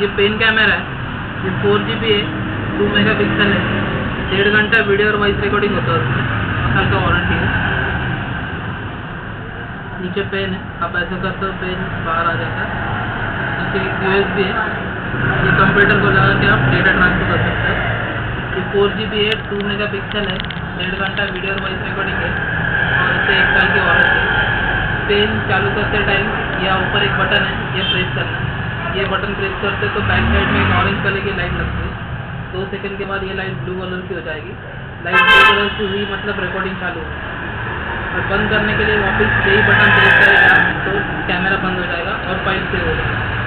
ये pen camera है, ये फोर जी बी है टू मेगा पिक्सल है। डेढ़ घंटा वीडियो और वॉइस रिकॉर्डिंग होता है उसमें साल का वारंटी है। नीचे पेन है, आप ऐसे करते हो, पेन बाहर आ जाता है। नीचे यू एस बी है, ये कंप्यूटर को लगा के आप डेटा ट्रांसफ़र कर सकते हो। ये फोर जी बी है टू मेगा पिक्सल है, डेढ़ घंटा वीडियो और वॉइस रिकॉर्डिंग है, और इसे एक साल की वारंटी है। पेन चालू करते टाइम या ऊपर एक बटन है, ये प्रेस करना है। ये बटन प्रेस करते तो बैक साइड में एक ऑरेंज कलर की लाइट लगती है। दो सेकंड के बाद ये लाइट ब्लू कलर की हो जाएगी। लाइट ब्लू कलर की हुई मतलब रिकॉर्डिंग चालू होगी। और बंद करने के लिए वापस यही बटन प्रेस करेगा तो कैमरा बंद हो जाएगा और फ़ाइल सेव हो जाएगा।